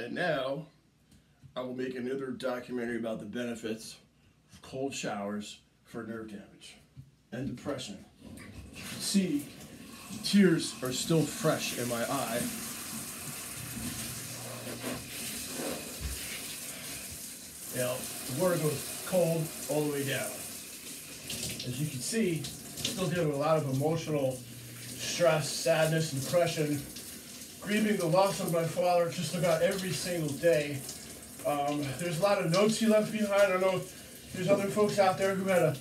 And now I will make another documentary about the benefits of cold showers for nerve damage and depression. See, tears are still fresh in my eye. Know, the water goes cold all the way down. As you can see, still dealing with a lot of emotional stress, sadness, depression. Grieving the loss of my father just about every single day. Um, there's a lot of notes he left behind. I know there's other folks out there who had a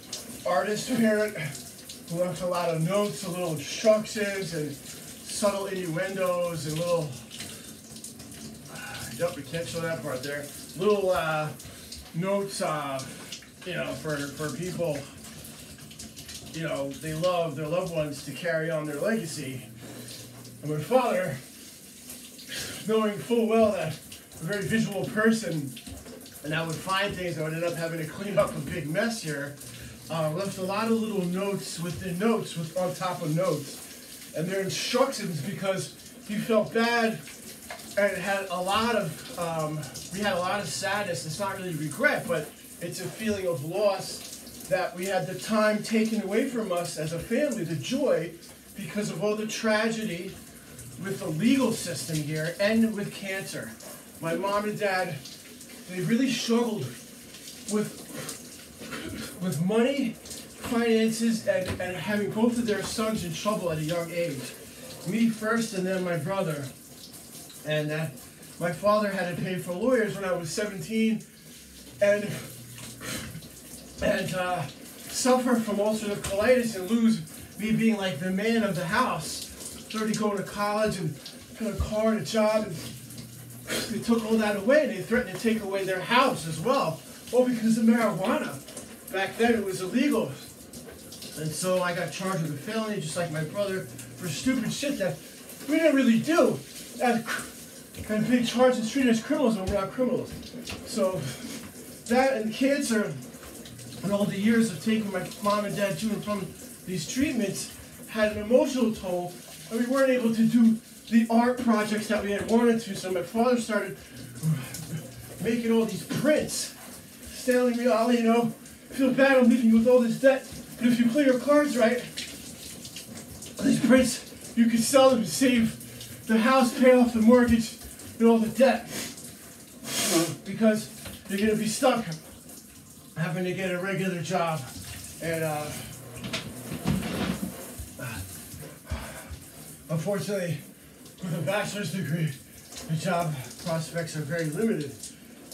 artist parent who left a lot of notes, a little instructions, and subtle innuendos, and little. Yep, we can't show that part there. Little uh, notes, uh, you know, for for people. You know, they love their loved ones to carry on their legacy. And my father, knowing full well that I'm a very visual person, and I would find things, I would end up having to clean up a big mess here. Uh, left a lot of little notes with within notes with on top of notes, and they're instructions because he felt bad and had a lot of um, we had a lot of sadness. It's not really regret, but it's a feeling of loss that we had the time taken away from us as a family, the joy, because of all the tragedy with the legal system here and with cancer. My mom and dad, they really struggled with with money, finances, and, and having both of their sons in trouble at a young age. Me first, and then my brother. And uh, my father had to pay for lawyers when I was 17, and and uh, suffer from ulcerative colitis and lose me being like the man of the house. Started going to college and got a car and a job, and they took all that away, and they threatened to take away their house as well. All because of marijuana. Back then it was illegal. And so I got charged with a felony, just like my brother, for stupid shit that we didn't really do. And, and being charged and treated as criminals when we're not criminals. So that and cancer and all the years of taking my mom and dad to and from these treatments had an emotional toll, and we weren't able to do the art projects that we had wanted to. So my father started making all these prints. Stanley Reale, you know, feel bad I'm leaving you with all this debt, but if you play your cards right, these prints, you can sell them save the house, pay off the mortgage, and all the debt. Because you're going to be stuck having to get a regular job. And uh, unfortunately, with a bachelor's degree, the job prospects are very limited.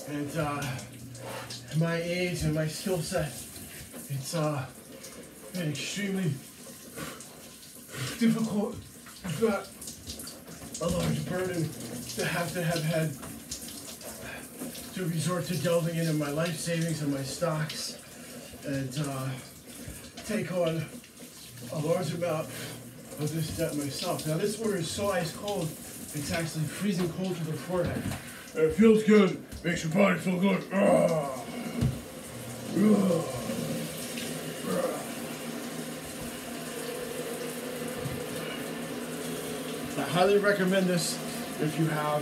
And uh, my age and my skill set, it's uh, been extremely difficult, a large burden, to have to have had to resort to delving into my life savings and my stocks and uh, take on a large amount of this debt myself. Now this water is so ice cold, it's actually freezing cold to the forehead. It feels good, makes your body feel good. Ah. Ah. I highly recommend this if you have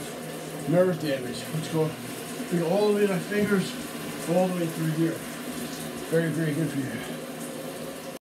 nerve damage. Let's go all the way to my fingers, all the way through here. Very, very good for you.